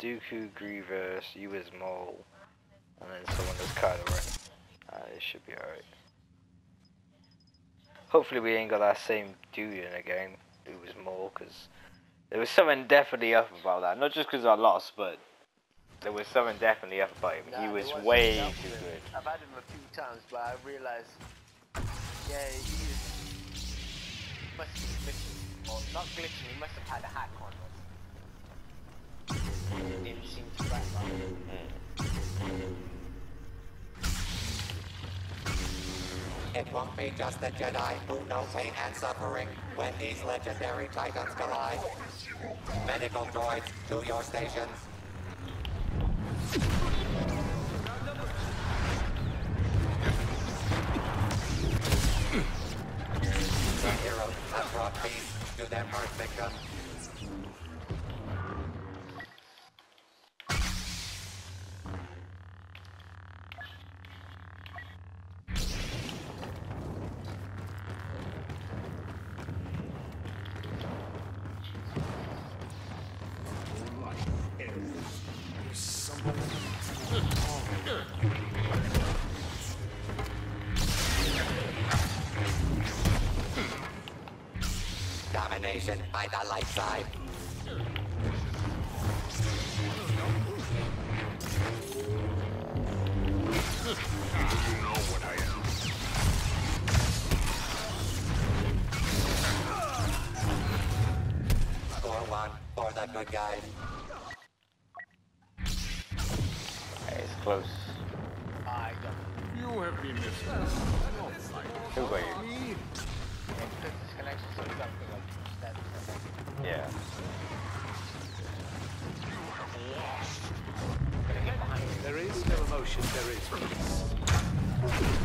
Dooku, Grievous, you as Maul, and then someone as Kylo Ren. Uh, it should be alright. Hopefully we ain't got that same dude in again who was Maul, because there was something definitely up about that. Not just because I lost, but there was something definitely up about him. Nah, he was way too to good. I've had him a few times, but I realized, yeah, he is, must be glitching. Or not glitching, he must have had a hack on. It It won't be just the Jedi who know pain and suffering when these legendary titans collide. Medical droids to your stations. The heroes have brought peace to their Earth victims. Domination by the light side. Score one for the good guys. Hey, it's close. I got You have been missing. Who got you? it. Because this connection, so he's up to like that. Yeah. There is no emotion, there is peace.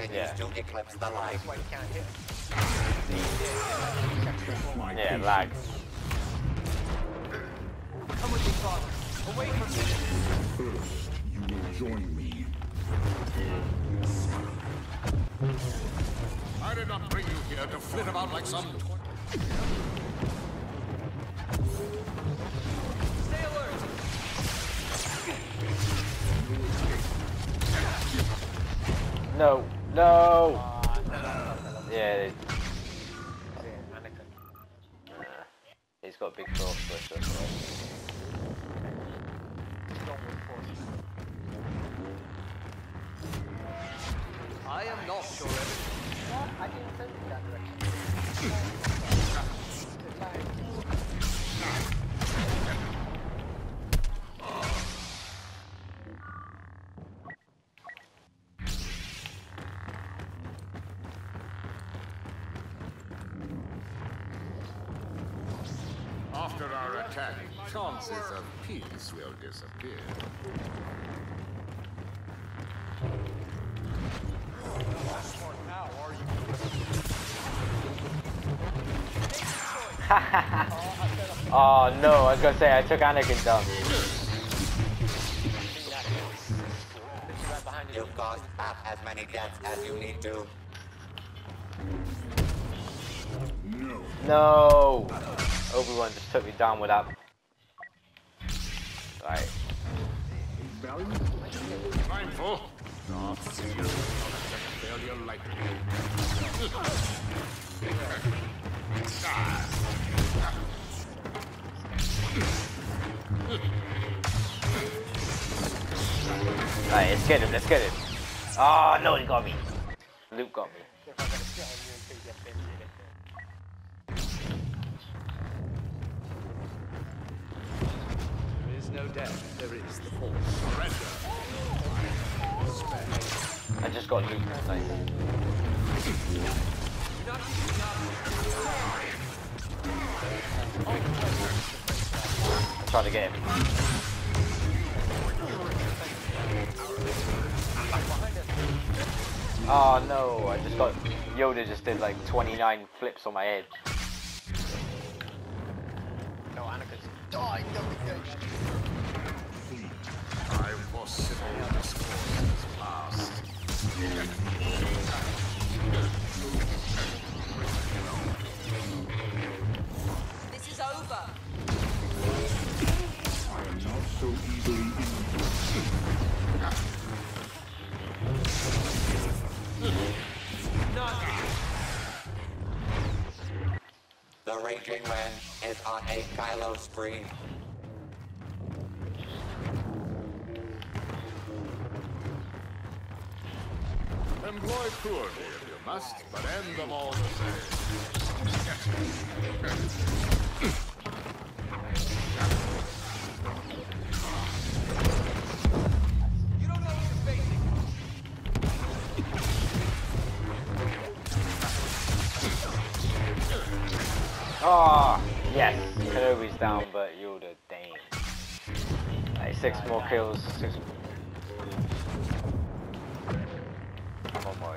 Continues Yeah. to eclipse the light. why you can't hit. Yeah, lag. Come with me, father. Away from me. First, you will join me. I did not bring you here to flit about like some. Stay alert. No, no. Yeah, it- Yeah, uh, he's got a big force push. That's right. I am not sure I didn't send you that direction. Attack, chances of peace will disappear. Oh no, I was gonna say I took Anakin down. Right behind you. You've caused half as many deaths as you need to. No. No! Obi-Wan just took me down with that. Right. Valiant? Mindful. Darth Sidious will not accept failure lightly. Right, let's get him, let's get him. Oh no, he got me. Luke got me. If I'm gonna sit on you until you get bit, you get bit. There is no death, there is the force. I just got Luke. Nice. I'm trying to get him. Oh no, I just got Yoda just did like 29 flips on my head. No, Anakin's die, don't The Raging Ren is on a Kylo spree. Employ cruelty if you must, but end them all the same. Oh, yes, Kenobi's down, but Yoda, damn. Like six more kills. Six.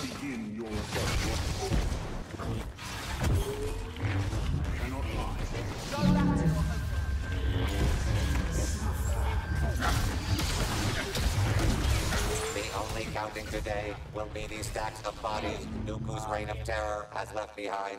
Begin your. The only counting today will be the stacks of bodies Dooku's reign of terror has left behind.